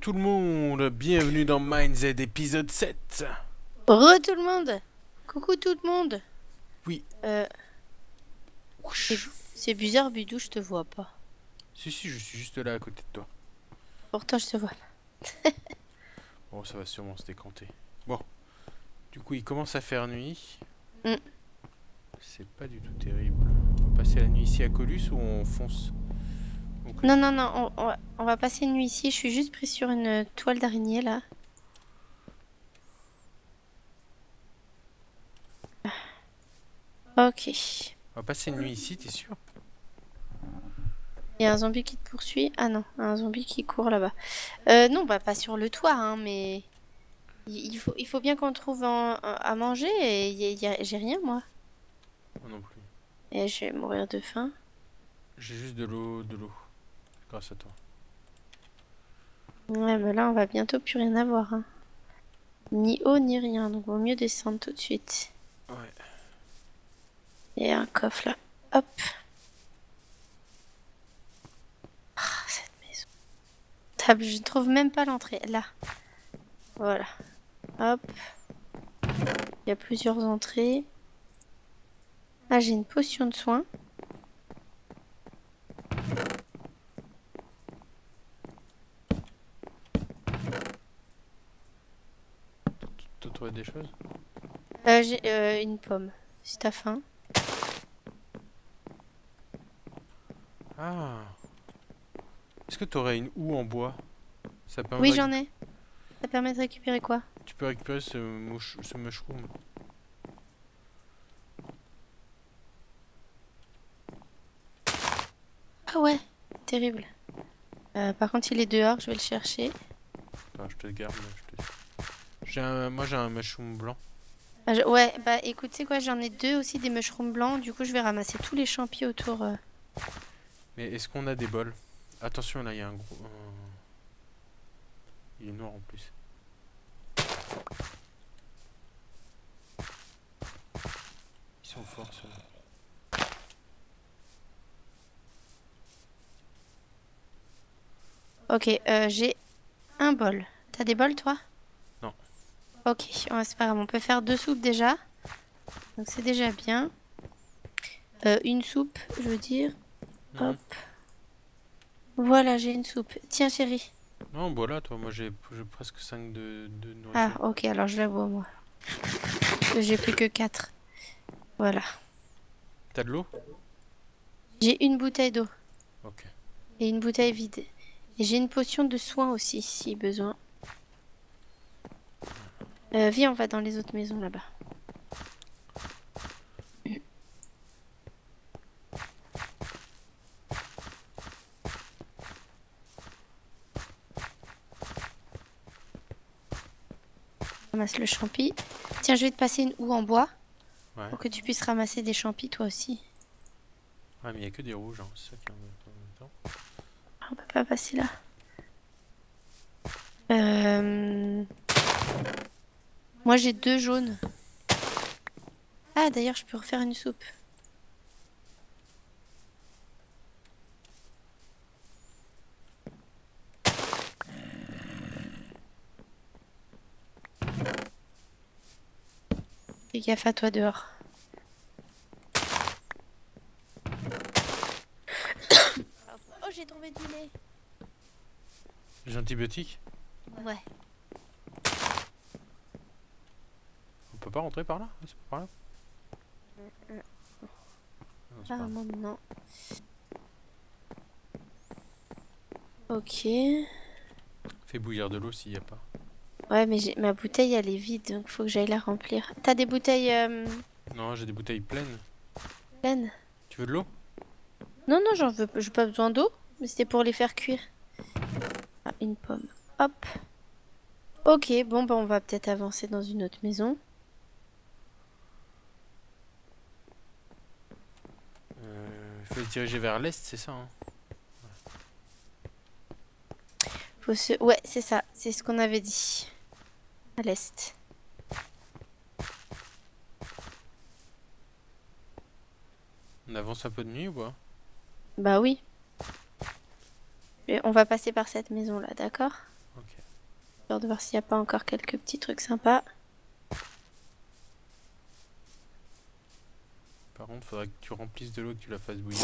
tout le monde, bienvenue dans MindZ épisode 7. Re tout le monde Coucou tout le monde Oui. Euh, c'est- bizarre Bidou, je te vois pas. Si, si, je suis juste là à côté de toi. Pourtant je te vois. Bon, ça va sûrement se décanter. Bon, du coup, il commence à faire nuit. Mm. C'est pas du tout terrible. On va passer la nuit ici à Colus ou on fonce Non, non, non, on, on va, passer une nuit ici. Je suis juste pris sur une toile d'araignée là. Ok. Il On va passer une nuit ici, t'es sûr? Y a un zombie qui te poursuit. Ah non, un zombie qui court là-bas. Euh, non, bah pas sur le toit, hein, mais il il faut, il faut bien qu'on trouve en- à manger et j'ai rien moi. Moi non plus. Et je vais mourir de faim. J'ai juste de l'eau, de l'eau. Grâce à toi. Ouais, mais là, on va bientôt plus rien avoir. hein. Ni eau, ni rien. Donc, vaut mieux descendre tout de suite. Ouais. Il y a un coffre là. Hop. Ah, cette maison. Table, je trouve même pas l'entrée. Là. Voilà. Hop. Il y a plusieurs entrées. Ah, j'ai une potion de soin. Trouvé des choses Euh, j'ai euh, une pomme. Si t'as faim. Ah Est-ce que t'aurais une houe en bois? Ça permet Oui, de- j'en ai. Ça permet de récupérer quoi? Tu peux récupérer ce, mouche, ce mushroom. Ah ouais, terrible. Euh, par contre, il est dehors, je vais le chercher. Attends, je te garde. je te- un, moi j'ai un mushroom blanc. Ah, je- Ouais, bah écoute, c'est quoi, j'en ai deux aussi des mushrooms blancs. Du coup, je vais ramasser tous les champis autour. euh. Mais est-ce qu'on a des bols? Attention là, il y a un gros. un- Il est noir en plus. Ils sont forts ceux-là. Ok, euh, j'ai un bol. T'as des bols, toi? Ok, ouais, c'est pas grave, on peut faire deux soupes déjà. Donc c'est déjà bien. Euh, une soupe, je veux dire. Mhm. Hop. Voilà, j'ai une soupe. Tiens, chérie. Non, bois là, toi. Moi j'ai j'ai presque 5 de, de nourriture. Ah, ok, alors je la bois, moi. J'ai plus que 4. Voilà. T'as de l'eau? J'ai une bouteille d'eau. Ok. Et une bouteille vide. Et j'ai une potion de soin aussi, si besoin. Euh, viens, on va dans les autres maisons là-bas. Ramasse le champi. Tiens, je vais te passer une houe en bois Ouais. pour que tu puisses ramasser des champis toi aussi. Ah, mais il y a que des rouges, hein. c'est ça qui en même temps. Ah, On peut pas passer là. Euh... Moi j'ai deux jaunes. Ah d'ailleurs je peux refaire une soupe. Fais gaffe à toi dehors. oh j'ai trouvé du lait. Les antibiotiques Ouais. On peut pas rentrer par là C'est pas par là Non, c'est pas Ah grave. non. Ok. Fais bouillir de l'eau s'il y a pas. Ouais, mais j'ai ma bouteille elle est vide, donc faut que j'aille la remplir. T'as des bouteilles euh, Non, j'ai des bouteilles pleines. pleines Tu veux de l'eau? Non, non, j'en veux, pas- j'ai pas besoin d'eau, mais c'était pour les faire cuire. Ah, une pomme. Hop. Ok, bon, bah on va peut-être avancer dans une autre maison. Euh, Il faut se diriger vers l'est, c'est ça hein Faut se... Ouais, c'est ça, c'est ce qu'on avait dit. À l'est. On avance un peu de nuit ou pas? Bah oui. On va passer par cette maison là, d'accord? Ok. Peur de voir s'il n'y a pas encore quelques petits trucs sympas. Contre, faudrait que tu remplisses de l'eau et que tu la fasses bouillir.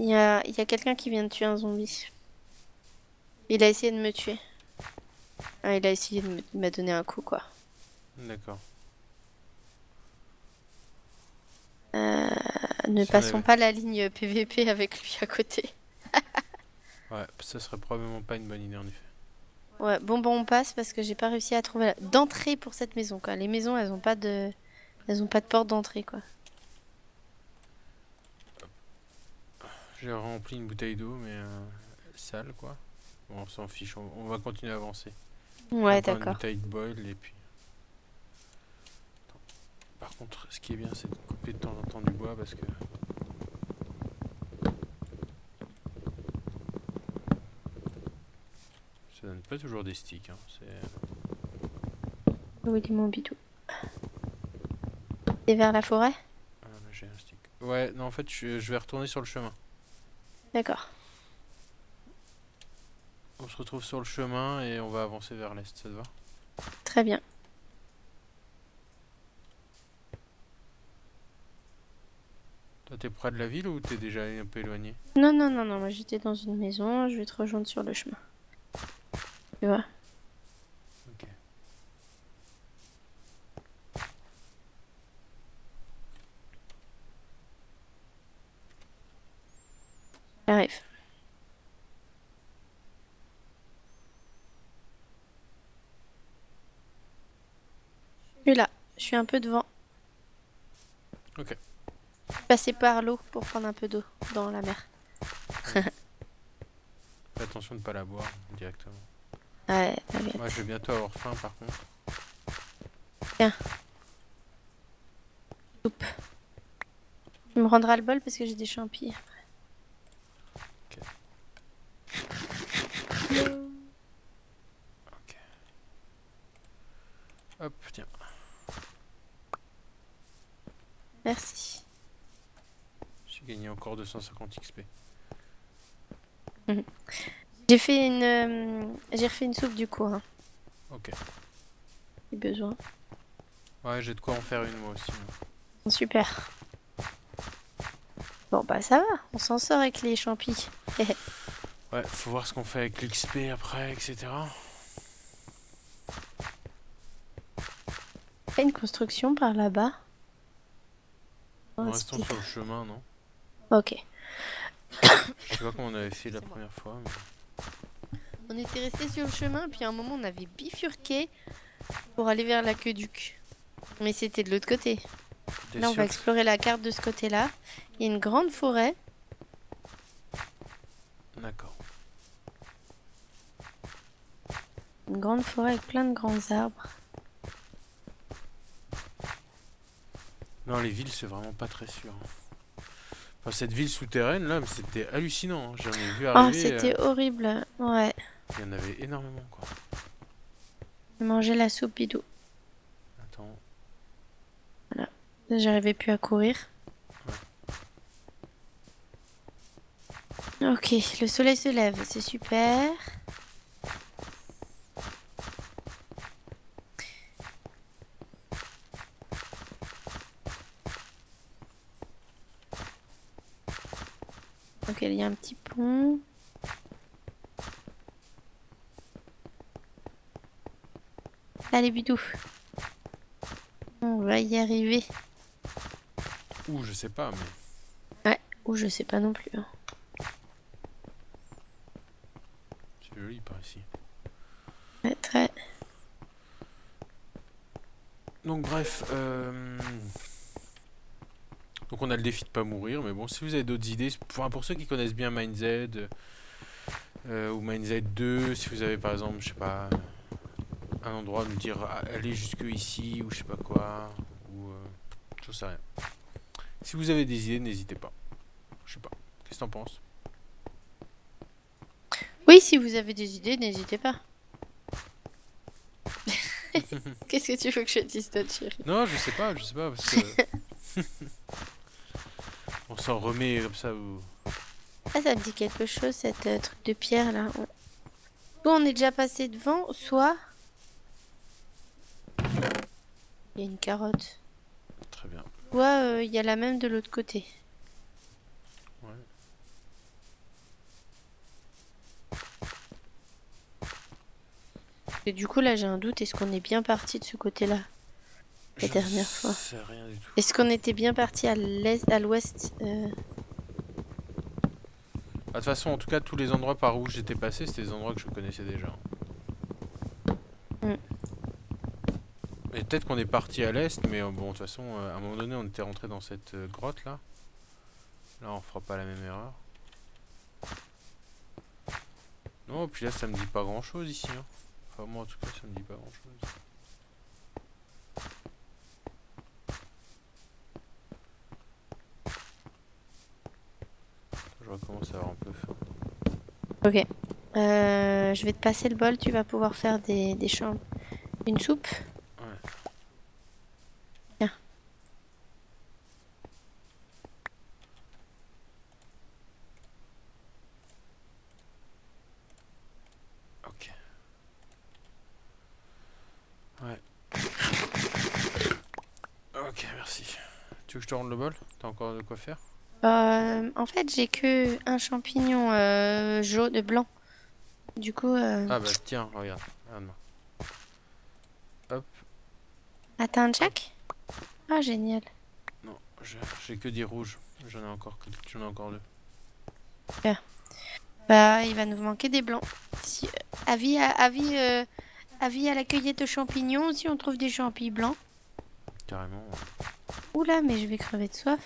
Il y a, y a quelqu'un qui vient de tuer un zombie. Il a essayé de me tuer. Ah, il a essayé de me donner un coup, quoi. D'accord. Euh, ne passons pas la ligne PVP avec lui à côté. Ouais, ça serait probablement pas une bonne idée en effet. Ouais, bon, bon, on passe parce que j'ai pas réussi à trouver la- d'entrée pour cette maison, quoi. Les maisons, elles ont pas de, elles ont pas de porte d'entrée, quoi. J'ai rempli une bouteille d'eau, mais euh, sale quoi. Bon, on s'en fiche, on, on va continuer à avancer. Ouais, Encore Une d'accord. bouteille de boil et puis. Attends. Par contre, ce qui est bien, c'est de couper de temps en temps du bois parce que. Ça donne pas toujours des sticks. Hein. C'est. Où est mon bidou vers la forêt? Ah, j'ai un stick. Ouais, non, en fait, je, je vais retourner sur le chemin. D'accord. On se retrouve sur le chemin et on va avancer vers l'est, ça te va? Très bien. Toi, t'es près de la ville ou t'es déjà un peu éloigné? Non, non, non, non. Moi, j'étais dans une maison. Je vais te rejoindre sur le chemin. Tu vois Ok. J'arrive. Je suis là. Je suis un peu devant. Ok. Je suis passé par l'eau pour prendre un peu d'eau dans la mer. Fais attention de pas la boire directement. Ouais, t'inquiète. Moi, je vais bientôt avoir faim par contre. Soupe. Tu me rendras le bol parce que j'ai des champis. Ok. Hop, tiens. Merci. J'ai gagné encore 250 XP. J'ai fait une, euh, j'ai refait une soupe du coup. Hein, Ok. si besoin. Ouais, j'ai de quoi en faire une moi aussi. Super. Bon bah ça va, on s'en sort avec les champis. Ouais, faut voir ce qu'on fait avec l'XP après, etc. Fait une construction par là-bas. Oh, restons sur le chemin, non? Ok. Je sais pas comment on avait fait la première fois. mais- On était resté sur le chemin, puis à un moment on avait bifurqué pour aller vers l'aqueduc. Mais c'était de l'autre côté. Là on va explorer la carte de ce côté-là. Il y a une grande forêt. D'accord. Une grande forêt avec plein de grands arbres. Non, les villes, c'est vraiment pas très sûr. hein. Enfin, cette ville souterraine là, c'était hallucinant. hein. J'en ai vu Oh, arriver. c'était euh, horrible. Ouais. Il y en avait énormément quoi. Mangé la soupe bidou. Attends. J'arrivais plus à courir. Ok, le soleil se lève, c'est super. Ok, il y a un petit pont. Allez, bidou. On va y arriver. Ou je sais pas, mais Ou je sais pas non plus. hein. c'est joli par ici. Ouais, très. Donc bref, euh, donc on a le défi de pas mourir, mais bon, si vous avez d'autres idées, pour, pour ceux qui connaissent bien MindZ euh, ou MindZ 2, si vous avez par exemple, je sais pas, un endroit nous dire ah, allez jusque ici ou je sais pas quoi, ou euh, je sais rien. Si vous avez des idées, n'hésitez pas. Je sais pas. Qu'est-ce que t'en penses? Oui, si vous avez des idées, n'hésitez pas. Qu'est-ce que tu veux que je dise, toi, chérie Non, je sais pas, je sais pas parce que on s'en remet comme ça. Ou... Ah, ça me dit quelque chose, cette euh, truc de pierre là. Soit on est déjà passé devant, soit. Il y a une carotte. Très bien. Soit euh, il y a la même de l'autre côté. Ouais. Et du coup, là, j'ai un doute. Est-ce qu'on est bien parti de ce côté-là La Je dernière fois. sais rien du tout. Est-ce qu'on était bien parti à l'est, à l'ouest euh, Ah, De toute façon, en tout cas, tous les endroits par où j'étais passé, c'était des endroits que je connaissais déjà. Mm. Et peut-être qu'on est parti à l'est, mais euh, bon, de toute façon, euh, à un moment donné, on était rentré dans cette euh, grotte là. Là, on fera pas la même erreur. Non, puis là, ça me dit pas grand chose ici. hein. Enfin, moi, en tout cas, ça me dit pas grand chose. Je recommence à avoir un peu faim. Ok. Euh, je vais te passer le bol. Tu vas pouvoir faire des, des champs. Une soupe Ouais. Tiens. Ok. Ouais. Ok, merci. Tu veux que je te rende le bol? T'as encore de quoi faire? Euh, En fait, j'ai que un champignon euh, jaune, blanc. Du coup, euh... Ah bah tiens, regarde. regarde-moi. Hop. ah, t'as un jack? Ah, génial. Non, j'ai que des rouges. J'en ai encore que j'en ai encore deux. Bah, il va nous manquer des blancs. Si, euh, avis, à, avis, euh, avis à la cueillette de champignons, si on trouve des champis blancs. Carrément. ouais. Oula, mais je vais crever de soif.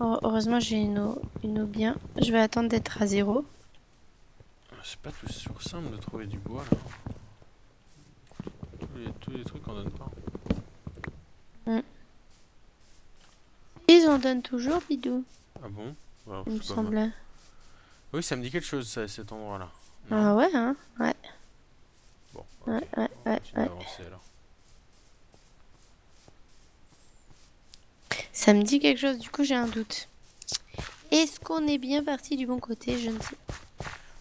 Heure- Heureusement, j'ai une eau, une eau bien. Je vais attendre d'être à zéro. C'est pas toujours simple de trouver du bois là. Tous les, tous les trucs on donne pas. Ils en donnent toujours, bidou, Ah bon? Bah, il me semble. Oui, ça me dit quelque chose ça, cet endroit là. Ah ouais, hein? Ouais, Bon, ouais, ouais, On ouais, ouais. d'avancer, alors. Ça me dit quelque chose, du coup, j'ai un doute. Est-ce qu'on est bien parti du bon côté Je ne sais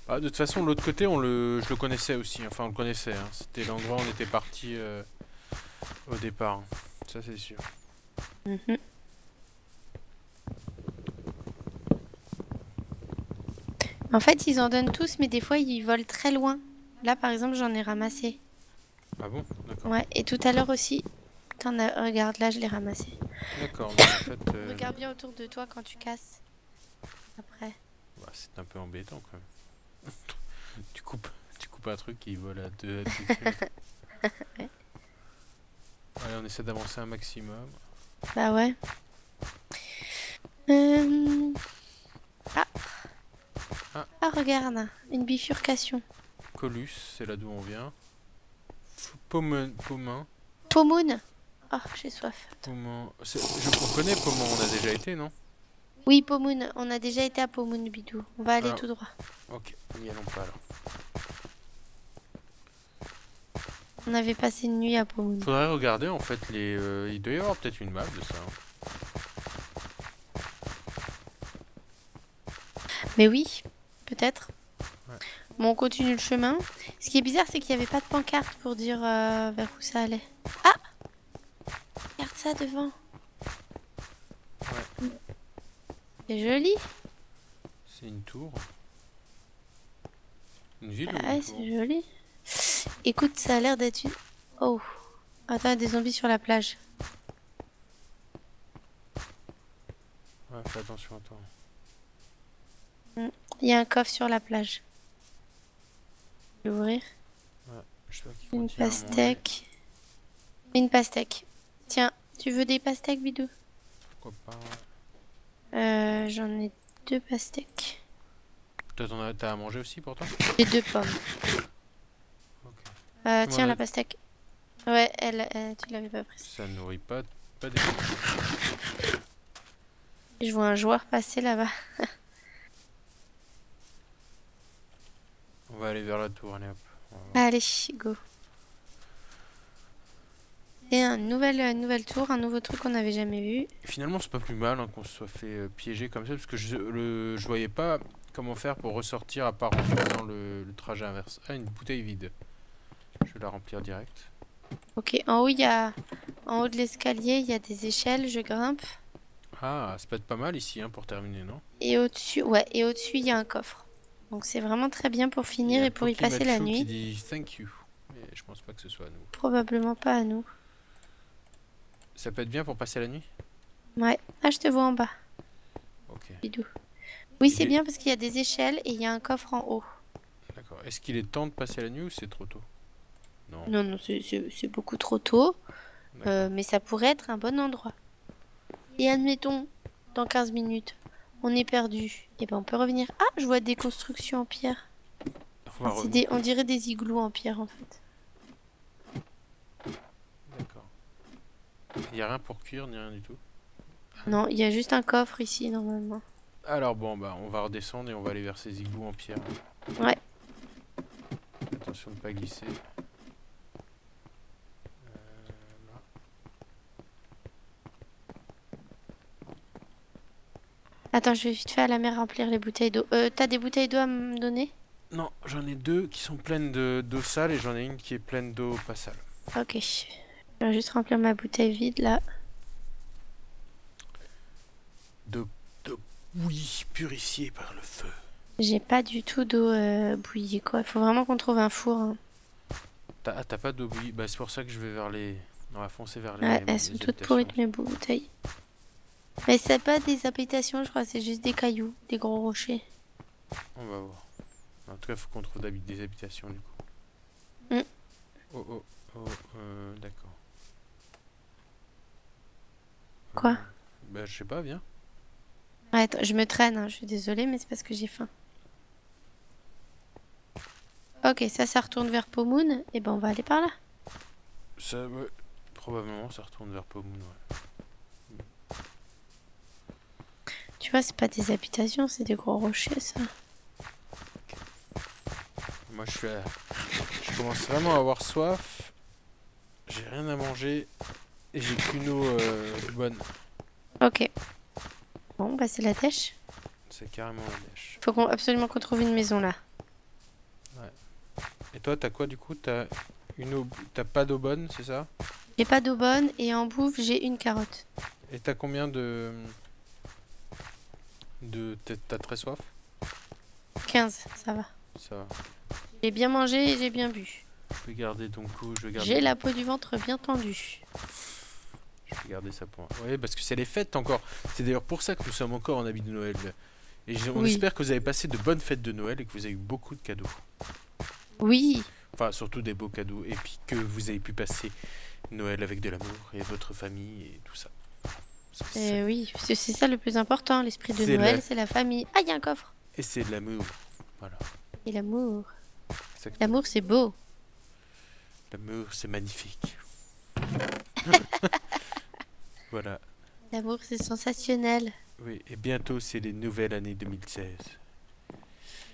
Ah, de toute façon, l'autre côté, on le, je le connaissais aussi. Enfin, on le connaissait. hein. C'était l'endroit où on était parti euh, au départ. Ça, c'est sûr. Mhm. En fait, ils en donnent tous, mais des fois, ils volent très loin. Là, par exemple, j'en ai ramassé. Ah bon? D'accord. Ouais, et tout à l'heure aussi. T'en as... Regarde, là, je l'ai ramassé. D'accord. en fait, euh, Regarde bien autour de toi quand tu casses. Après. bah, c'est un peu embêtant quand même. tu coupes, tu coupes un truc qui vole à deux. à. Ouais. Allez, on essaie d'avancer un maximum. Bah ouais. Euh, Ah. Ah. Ah, regarde, une bifurcation. Colus, c'est là d'où on vient. F- Pomen, Pomain, Oh, j'ai soif. Je on connaît Pomain, on a déjà été, non? Oui, Pomoun. On a déjà été à Pomoun, Bidou. On va aller Alors. tout droit. Ok, n'y allons pas alors. On avait passé une nuit à Pomoun. Faudrait regarder en fait les. euh, il doit y avoir peut-être une map de ça. hein. Mais oui, peut-être. Ouais. Bon, on continue le chemin. Ce qui est bizarre, c'est qu'il n'y avait pas de pancarte pour dire euh, vers où ça allait. Ça devant. Ouais. C'est joli. C'est une tour. Une ville ou Ah ouais, une c'est joli. Écoute, ça a l'air d'être une... Oh. Attends, il y a des zombies sur la plage. Ouais, fais attention à toi. Il y a un coffre sur la plage. Je vais ouvrir. Je sais pas qui Une pastèque. Une pastèque. Tiens, tu veux des pastèques, Bidou? Pourquoi pas euh, J'en ai deux pastèques. Toi, t'as à manger aussi pour toi? J'ai deux pommes. Euh, tiens, la as- pastèque. Ouais, elle, elle- tu l'avais pas prise. Ça nourrit pas, pas des. Je vois un joueur passer là-bas. On va aller vers la tour, allez hop. Allez, go. Et un nouvel, euh, tour, un nouveau truc qu'on n'avait jamais vu. Finalement, c'est pas plus mal hein, qu'on se soit fait euh, piéger comme ça, parce que je, le, je voyais pas comment faire pour ressortir à part en faisant le, le trajet inverse. Ah, une bouteille vide. Je vais la remplir direct. Ok, en haut, il y a... En haut de l'escalier, il y a des échelles, je grimpe. Ah, ça peut être pas mal ici hein, pour terminer, non? Et au-dessus, ouais, et au-dessus, il y a un coffre. Donc c'est vraiment très bien pour finir et pour y passer la nuit. qui dit thank you. Mais je pense pas que ce soit à nous. Probablement pas à nous. Ça peut être bien pour passer la nuit Ouais. Ah, je te vois en bas, Ok, bidou. Oui, c'est est- bien parce qu'il y a des échelles et il y a un coffre en haut. d'accord. Est-ce qu'il est temps de passer la nuit ou c'est trop tôt? Non. Non, non, c'est- beaucoup trop tôt, euh, mais ça pourrait être un bon endroit. Et admettons, dans 15 minutes, on est perdu. Et ben on peut revenir. Ah, je vois des constructions en pierre. On dirait des igloos en pierre en fait. D'accord. Il n'y a rien pour cuire ni rien du tout. Non, il y a juste un coffre ici normalement. Alors bon, bah on va redescendre et on va aller vers ces igloos en pierre. Ouais. Attention de ne pas glisser. Euh. Attends, je vais vite fait à la mer remplir les bouteilles d'eau. Euh, t'as des bouteilles d'eau à me donner? Non, j'en ai deux qui sont pleines de- d'eau sale et j'en ai une qui est pleine d'eau pas sale. Ok. Je vais juste remplir ma bouteille vide là. Oui, purifiée par le feu. J'ai pas du tout d'eau euh, bouillie quoi. Il faut vraiment qu'on trouve un four. hein. T'as ah, t'as pas d'eau bouillie? Bah c'est pour ça que je vais vers les... On va foncer vers les... Ouais, les elles sont toutes pourrites mes bouteilles. Mais c'est pas des habitations, je crois, c'est juste des cailloux, des gros rochers. On va voir. En tout cas, faut qu'on trouve des habitations du coup. Mm. Oh oh oh, euh, d'accord. Quoi Bah je sais pas, viens. Ouais, attends, je me traîne, hein, je suis désolée, mais c'est parce que j'ai faim. Ok, ça, ça retourne vers Pomoun. Et ben, on va aller par là. Ça, ouais, probablement, ça retourne vers Pomoun, ouais. Tu vois, c'est pas des habitations, c'est des gros rochers, ça. Moi, je suis à- Je commence vraiment à avoir soif. J'ai rien à manger. Et j'ai qu'une eau euh, bonne. Ok. Bon, bah, c'est la dèche. C'est carrément la dèche. Faut qu'on, absolument qu'on trouve une maison là. Et toi, t'as quoi du coup? T'as une eau... T'as pas d'eau bonne, c'est ça? J'ai pas d'eau bonne et en bouffe, j'ai une carotte. Et t'as combien de... De... t'as- très soif? 15, ça va. Ça va. J'ai bien mangé et j'ai bien bu. Je vais garder ton coup, je vais garder... J'ai la peau du ventre bien tendue. Garder ça pour... Oui, parce que c'est les fêtes encore. C'est d'ailleurs pour ça que nous sommes encore en habit de Noël. Et on Oui. espère que vous avez passé de bonnes fêtes de Noël et que vous avez eu beaucoup de cadeaux. Oui, Enfin, surtout des beaux cadeaux. Et puis que vous avez pu passer Noël avec de l'amour et votre famille et tout ça. Parce que c'est- euh, oui, c'est ça le plus important. L'esprit de Noël, la- c'est la famille. Ah, il y a un coffre. Et c'est de l'amour. Voilà. Et l'amour. L'amour, c'est beau. L'amour, c'est magnifique. voilà. L'amour, c'est sensationnel. Oui, et bientôt, c'est les nouvelles années 2016.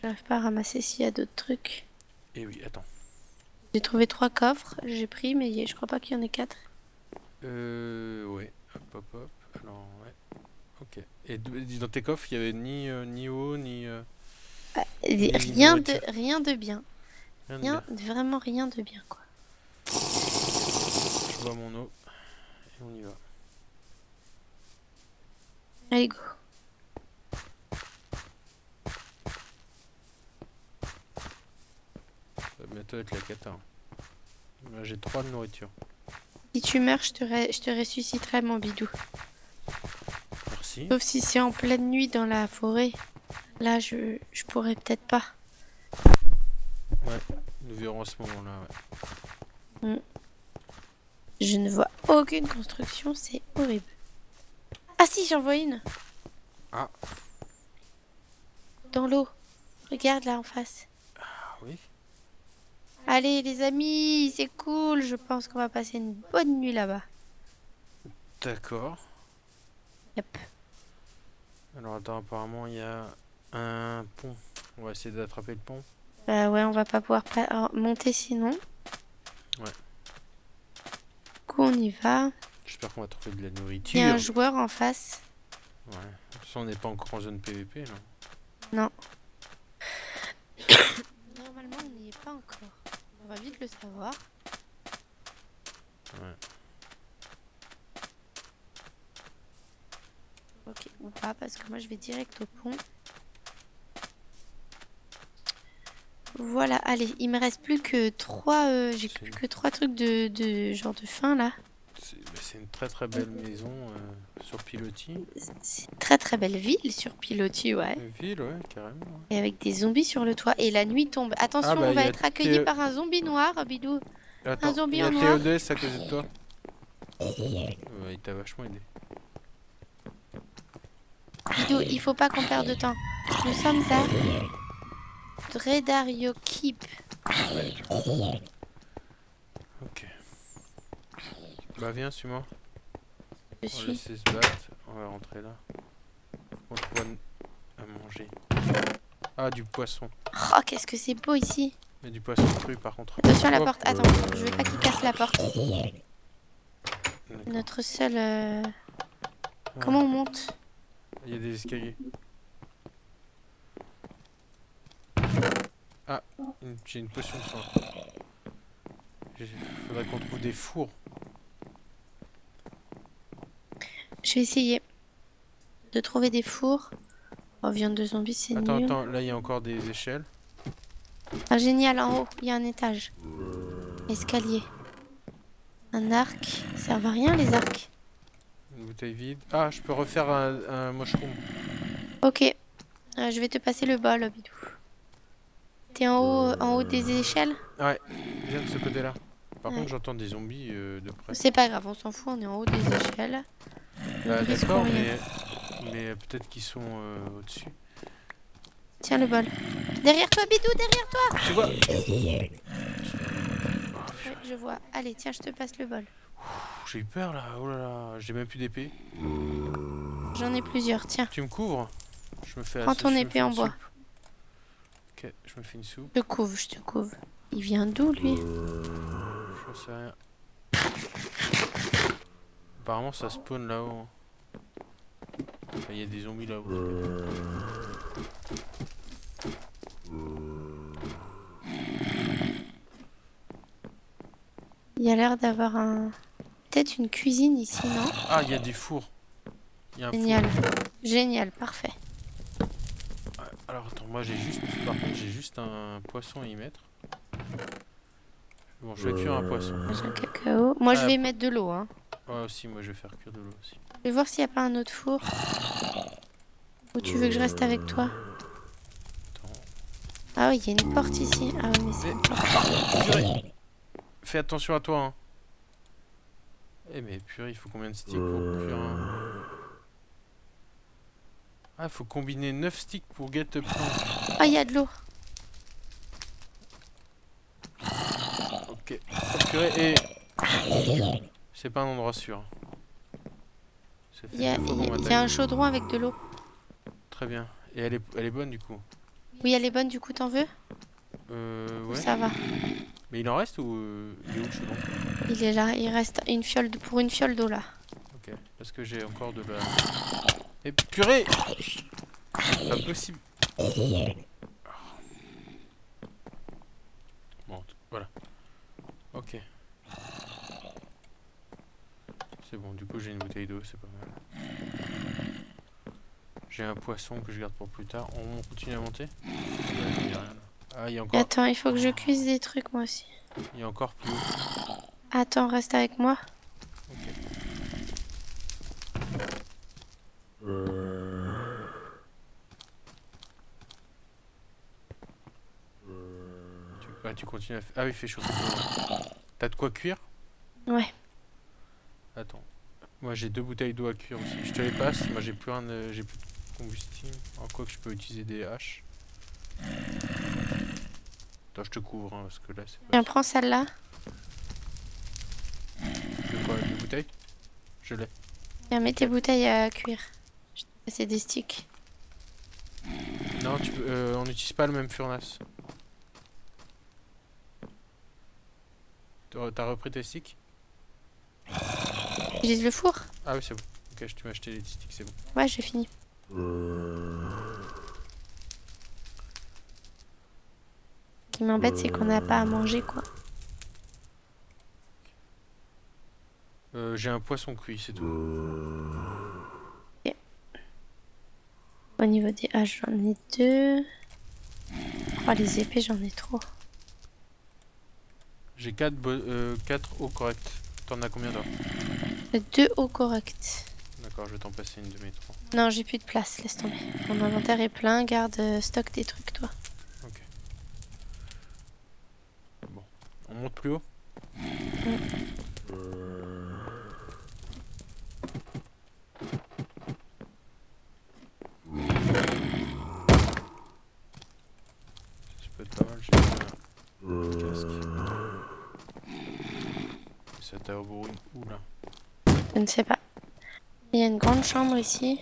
J'arrive pas à ramasser s'il y a d'autres trucs. Et oui, attends. J'ai trouvé trois coffres, j'ai pris, mais je crois pas qu'il y en ait quatre. Euh, ouais. Hop, hop, hop. Alors, ouais. Ok. Et dans tes coffres, il y avait ni, euh, ni eau, ni... euh, Et Rien de, rien de bien. rien de bien. vraiment rien de bien, quoi. Je bois mon eau. Et on y va. Allez, go. Ça va bientôt être la cata. hein. Là, j'ai trois de nourriture. Si tu meurs, je te, ré- je te ressusciterai, mon bidou. Merci. Sauf si c'est en pleine nuit dans la forêt. Là, je, je pourrais peut-être pas. Nous verrons à ce moment-là. ouais. Je ne vois aucune construction, c'est horrible. Ah si, j'en vois une. Ah. Dans l'eau. Regarde là en face. Ah oui Allez les amis, c'est cool. Je pense qu'on va passer une bonne nuit là-bas. D'accord. Yep. Alors attends, apparemment il y a un pont. On va essayer d'attraper le pont. Bah ouais, on va pas pouvoir euh, monter sinon. Ouais. coup, on y va. J'espère qu'on va trouver de la Il y a nourriture. un joueur en face. Ouais. De toute façon, on n'est pas encore en zone PVP, là. Normalement, on n'y est pas encore. On va vite le savoir. Ouais. Ok, ou pas, parce que moi je vais direct au pont. Voilà, allez, il me reste plus que trois. euh, J'ai plus que trois trucs de, de genre de fin là. C'est une très très belle maison euh, sur pilotis. C'est une très très belle ville sur pilotis, ouais. Une ville, ouais, carrément. ouais. Et avec des zombies sur le toit. Et la nuit tombe. Attention, Ah bah, on va être accueilli par un zombie noir, Bidou. Attends, zombie il y a en noir. À côté de toi. Ouais, il t'a vachement aidé. Bidou, il faut pas qu'on perde de temps. Nous sommes à Dredario Keep. Ok. Bah viens, suis-moi. Je On va suis. laisser se battre. On va rentrer là. On trouve à manger. Ah, du poisson. Oh, qu'est-ce que c'est beau ici. Mais du poisson cru par contre. Attention à la porte. Attends, je veux pas qu'il casse la porte. Notre seul. euh, Ah, Comment on monte? Il y a des escaliers. Ah, j'ai une potion de sang. Il faudrait qu'on trouve des fours. Je vais essayer de trouver des fours. Oh, viande de zombie, c'est Attends, nul. attends, là il y a encore des échelles. Ah, génial, en haut, il y a un étage. Escalier. Un arc. Ça sert à rien, les arcs. Une bouteille vide. Ah, je peux refaire un, un mushroom. Ok. Euh, je vais te passer le bol, Bidou. T'es en haut, en haut des échelles? Viens de ce côté-là. Par Ouais. contre, j'entends des zombies euh, de près. C'est pas grave, on s'en fout, on est en haut des échelles. Ah, risquons D'accord, mais, mais peut-être qu'ils sont euh, au-dessus. Tiens le bol. Derrière toi, Bidou, derrière toi Tu vois Ouais, Je vois. Allez, tiens, je te passe le bol. J'ai eu peur là. Oh là là, j'ai même plus d'épée. J'en ai plusieurs, tiens. Tu me couvres? Je me fais Prends ton je épée en bois. soupe. Ok, je me fais une soupe. Je te couvre, je te couvre. Il vient d'où, lui? J'en sais rien. Apparemment, ça spawn là-haut. Enfin, Il y a des zombies là-haut. Il y a l'air d'avoir un... Peut-être une cuisine ici, non? Ah, il y a des fours. Il y a un four. Génial. Génial, parfait. Alors attends, moi j'ai juste, par contre j'ai juste un poisson à y mettre. Bon, je vais cuire un poisson. J'ai un cacao. Moi, je Ah, vais mettre de l'eau. Hein. Ouais aussi, moi je vais faire cuire de l'eau aussi. Je vais voir s'il n'y a pas un autre four. Ou tu veux que je reste avec toi Attends. Ah oui, il y a une porte ici. Ah oui, mais c'est... Mais- Purée. Fais attention à toi. Hein. Eh mais purée, il faut combien de sticks pour cuire un... Ah, faut combiner 9 sticks pour get plant. Ah, il y a de l'eau. Ok. Purée, et... C'est pas un endroit sûr. Il y a, y un chaudron avec de l'eau. Très bien. Et elle est, elle est bonne du coup? Oui, elle est bonne, du coup, t'en veux? Euh, ouais. Ça va. Mais il en reste ou euh, il est où le chaudron? Il est là. Il reste une fiole de- pour une fiole d'eau, là. Ok. Parce que j'ai encore de la... Et purée C'est pas possible. Bon, t- voilà. Ok. C'est bon, du coup j'ai une bouteille d'eau, c'est pas mal. J'ai un poisson que je garde pour plus tard. On continue à monter? Il. Ah, il y a encore, Attends, il faut que je cuise des trucs, moi aussi. il y a encore plus haut. Attends, reste avec moi. Tu, ah, tu continues à faire... Ah oui, fais chauffer. l'eau. T'as de quoi cuire? Ouais. Moi j'ai deux bouteilles d'eau à cuire aussi. Je te les passe. Moi j'ai plus rien de... j'ai plus de combustible. En quoi que je peux utiliser des haches. Attends, je te couvre hein, parce que là c'est pas. Tiens, prends celle-là. De quoi Des bouteilles? Je l'ai. Tiens, mets tes bouteilles à cuire. Passé des sticks. Non, tu peux, euh, on n'utilise pas le même furnace. T'as repris tes sticks? J'utilise le four Ah oui, c'est bon. Ok, je t'ai acheté les sticks, c'est bon. Ouais, j'ai fini. Ce qui m'embête, c'est qu'on n'a pas à manger, quoi. Euh, J'ai un poisson cuit, c'est tout. Au niveau des haches, j'en ai deux. Oh, les épées, j'en ai trop. J'ai 4 euh, quatre eaux correctes. T'en as combien toi? J'ai deux hauts corrects. D'accord, je vais t'en passer une de mes trois. Non, j'ai plus de place, laisse tomber. Mon inventaire est plein, garde euh, stock des trucs, toi. On monte plus haut? Ça peut être pas mal, j'ai un casque. Ça t'a au où là Je ne sais pas. Il y a une grande chambre ici.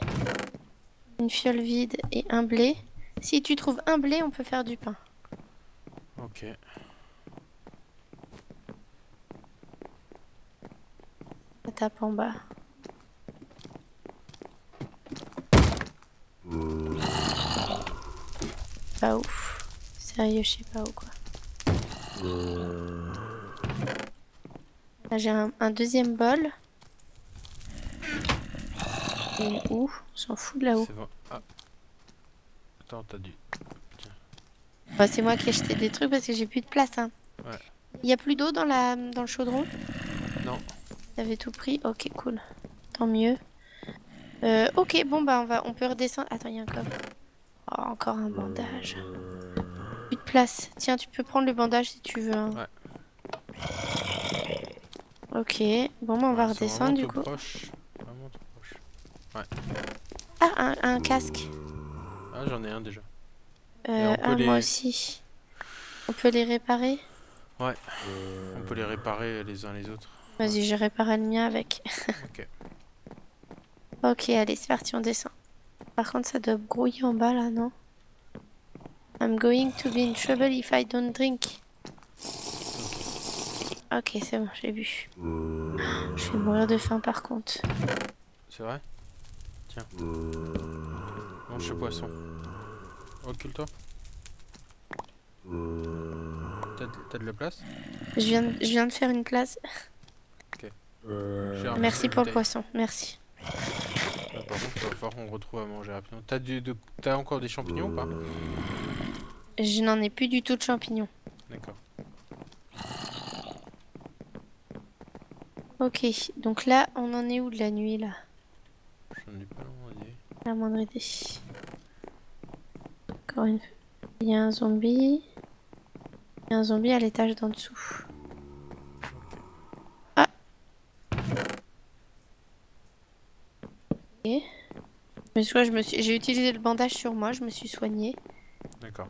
Une fiole vide et un blé. Si tu trouves un blé, on peut faire du pain. Ok. Ça tape en bas. Pas ouf. Sérieux, je sais pas où quoi. Là j'ai un, un deuxième bol. Et où On s'en fout de là-haut. C'est bon. Ah. Attends, t'as dû. Bah, c'est moi qui ai jeté des trucs parce que j'ai plus de place. Hein. Ouais. Il y a plus d'eau dans, la, dans le chaudron? Non. T'avais tout pris? Ok, cool. Tant mieux. Euh, ok, bon bah on va, on peut redescendre. Attends, il y a un coffre. Oh, encore un bandage. Plus de place. Tiens, tu peux prendre le bandage si tu veux. hein. Ok, bon bah on va Ouais, redescendre du coup. proche. Proche. Ah, un, un casque. Ah, j'en ai un déjà. Euh, ah, les- moi aussi. On peut les réparer? On peut les réparer les uns les autres. Vas-y, je réparerai le mien avec. Ok. Ok, allez, c'est parti, on descend. Par contre, ça doit grouiller en bas là, non? I'm going to be in trouble if I don't drink. Ok, c'est bon, j'ai vu. Je vais mourir de faim par contre. C'est vrai? Tiens. Mange ce poisson. Occulte-toi. T'as de- T'as de la place Je viens, de- je viens de faire une place. J'ai ramassé Merci pour le poisson, merci. Ah, par contre, il va falloir qu'on retrouve à manger rapidement. T'as du- de- t'as encore des champignons ou pas Je n'en ai plus du tout de champignons. D'accord. Ok, donc là, on en est où de la nuit là? J'en ai pas. La moindre idée. Encore une fois. Il y a un zombie. Il y a un zombie à l'étage d'en dessous. Ah Ok. Mais soit je me suis... J'ai utilisé le bandage sur moi, je me suis soignée. D'accord.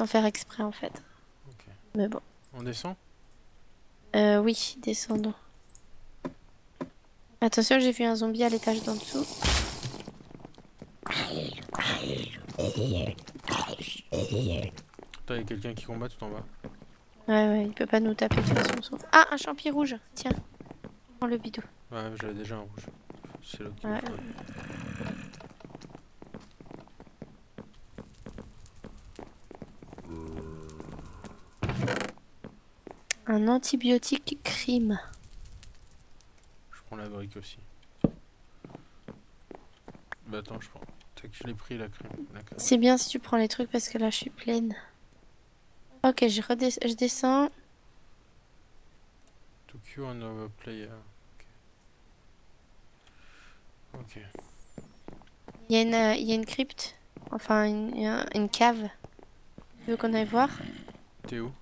Sans faire exprès en fait. Ok. Mais bon. On descend? Euh, oui, descendons. Attention, j'ai vu un zombie à l'étage d'en dessous. T'as quelqu'un qui combat tout en bas. Ouais, ouais, il peut pas nous taper de toute façon. Ah, un champi rouge, tiens. Prends le bidou. Ouais, j'avais déjà un rouge. C'est qu'il Ouais. Un antibiotique crime. Je prends la brique aussi. Bah attends, je prends. Tac, je l'ai pris la crème. C'est bien si tu prends les trucs parce que là je suis pleine. Ok, je, redes- je descends. To cure another player. Ok. Ok. Il y, a une, euh, il y a une crypte. Enfin, une, une- cave. Tu veux qu'on aille voir? T'es où?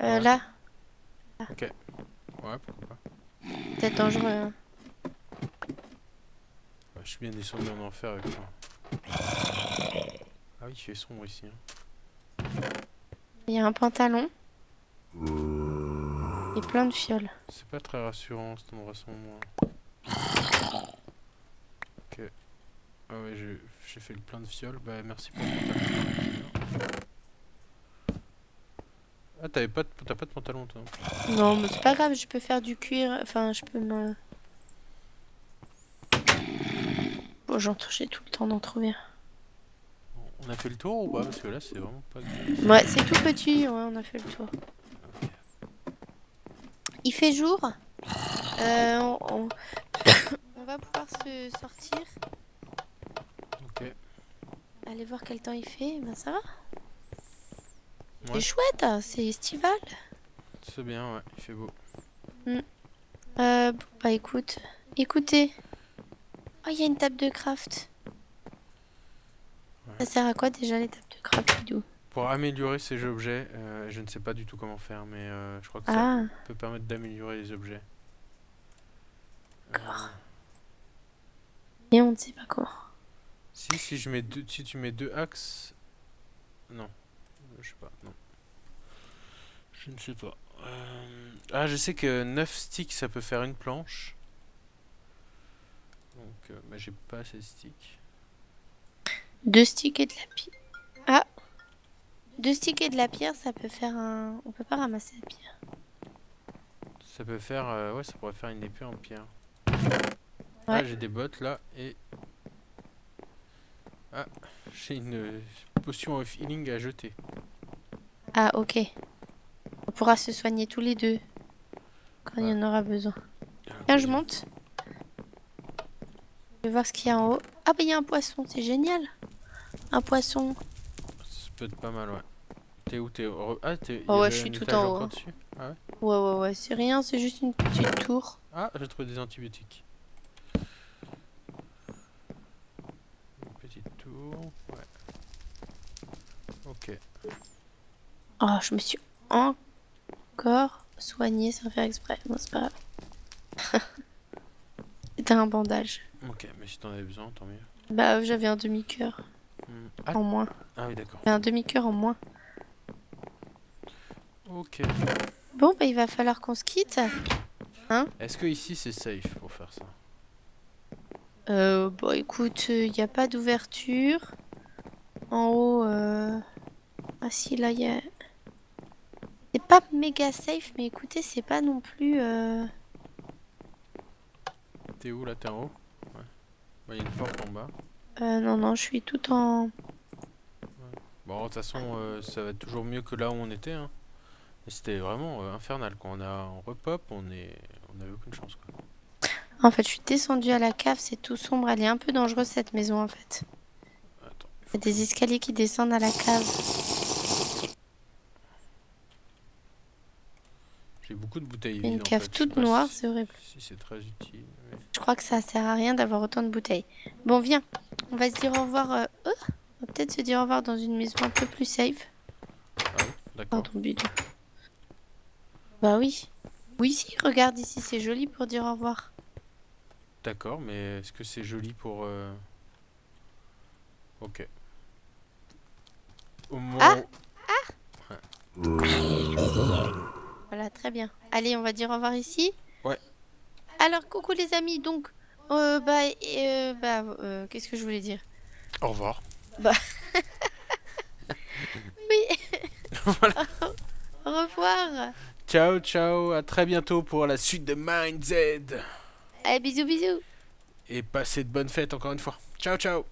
Euh, Ouais. Là, Ouais, pourquoi pas. peut-être dangereux. hein. Je suis bien descendu en enfer avec toi. Ah oui, il fait sombre ici. hein. Il y a un pantalon. Et plein de fioles. C'est pas très rassurant cet endroit sans moi. Ok. Ah ouais, j'ai j'ai fait le plein de fioles. Bah merci pour le pantalon. Ah t'avais pas de- t'as pas de pantalon toi? Non, mais c'est pas grave, je peux faire du cuir. Enfin, je peux me. Bon, j'entends, j'ai tout le temps d'en trouver. On a fait le tour ou pas Parce que là, c'est vraiment pas... Ouais, c'est tout petit, ouais, on a fait le tour. Il fait jour. Euh, on, on- on va pouvoir se sortir. Ok. Aller voir quel temps il fait. Ben ça va. Ouais. C'est chouette, hein, c'est estival. C'est bien, ouais. Il fait beau. Euh, bon, bah écoute, écoutez. Oh, il y a une table de craft. Ça sert à quoi déjà les tables de craft, Pour améliorer ces objets, euh, je ne sais pas du tout comment faire, mais euh, je crois que ça Ah, peut permettre d'améliorer les objets. Euh, et on ne sait pas comment. si, si, je mets deux, si tu mets deux axes... Non. Euh, Je sais pas, non. Je ne sais pas. Ah, je sais que 9 sticks, ça peut faire une planche. Donc, euh, bah, j'ai pas assez de sticks. Deux sticks et de la pierre. Ah Deux sticks et de la pierre, ça peut faire un... On peut pas ramasser la pierre. Ça peut faire... euh, ouais, ça pourrait faire une épée en pierre. Ouais. Ah, j'ai des bottes là, et... Ah, j'ai une euh, potion of healing à jeter. Ah, ok. On pourra se soigner tous les deux. Quand il y en aura besoin. Tiens, je monte. Je vais voir ce qu'il y a en haut. Ah, bah il y a un poisson, c'est génial. Un poisson. Ça peut être pas mal, ouais. T'es où T'es au- Ah, t'es... Oh ouais, je suis tout en haut, hein. Ah ouais Ouais, ouais, ouais, c'est rien, c'est juste une petite tour. Ah, j'ai trouvé des antibiotiques. Une petite tour, ouais. Ok. Oh, je me suis encore soignée sans faire exprès. Bon, c'est pas grave. C'était un bandage. Ok, mais si t'en avais besoin, tant mieux. Bah, j'avais un demi-cœur Hmm. Ah, en moins. ah oui, d'accord. Un demi-cœur en moins. Ok. Bon, bah, il va falloir qu'on se quitte. Est-ce que ici c'est safe pour faire ça? Euh, bon, écoute, il n'y a pas d'ouverture. En haut, euh... Ah si, là, il y a... C'est pas méga safe, mais écoutez, c'est pas non plus... euh, T'es où là? T'es en haut? Ouais. Il y a une porte en bas. euh, non, non, je suis tout en... Bon, de toute façon, euh, ça va être toujours mieux que là où on était. Hein. C'était vraiment euh, infernal. Quand on a on repop, on est, on avait aucune chance. Quoi. En fait, je suis descendue à la cave, c'est tout sombre. Elle est un peu dangereuse, cette maison, en fait. Il y a des escaliers qui descendent à la cave. J'ai beaucoup de bouteilles vides. une en cave fait. Toute noire, si- c'est horrible. Si c'est très utile. mais- Je crois que ça sert à rien d'avoir autant de bouteilles. Bon, viens. On va se dire au revoir... euh, oh on va peut-être se dire au revoir dans une maison un peu plus safe. Ah oui, d'accord. Pardon. Bah oui. Oui, si, regarde ici, c'est joli pour dire au revoir. D'accord, mais est-ce que c'est joli pour. euh, Ok. Au moment. Ah Voilà, très bien. Allez, on va dire au revoir ici. Ouais. Alors, coucou les amis, donc, euh, bah, euh, bah, euh, qu'est-ce que je voulais dire? Au revoir. Au revoir. Ciao, ciao. À très bientôt pour la suite de Mind Z. Allez, bisous, bisous. Et passez de bonnes fêtes encore une fois. Ciao, ciao.